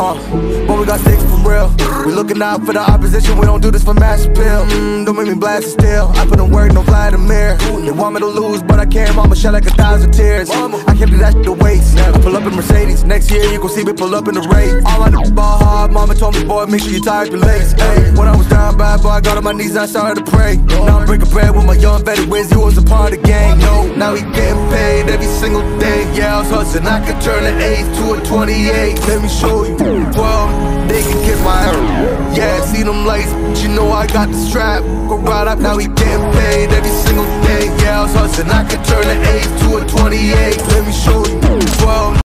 Uh, but we got sticks for real. We looking out for the opposition, we don't do this for mass appeal. Mm, don't make me blast it still. I put in work, no Vladimir. They want me to lose, but I can't. Mama shed like a thousand tears. I up in Mercedes. Next year, you gon' see me pull up in the Wraith. All I do ball hard. Mama told me, boy, make sure you tie up your legs. Hey, when I was down bad, boy, I got on my knees and I started to pray. Now I'm breaking bread with my young vet wins. He was a part of the game. No, now he getting paid every single day. Yeah, I was hustling. I could turn an 8 to a 28. Let me show you. 12, they can kiss my ass. Yeah, see them lights, but you know I got the strap. Go right up, now he getting paid every single day. Yeah, I was hustling. I could turn an 8 to a 28. Let me show you. 12.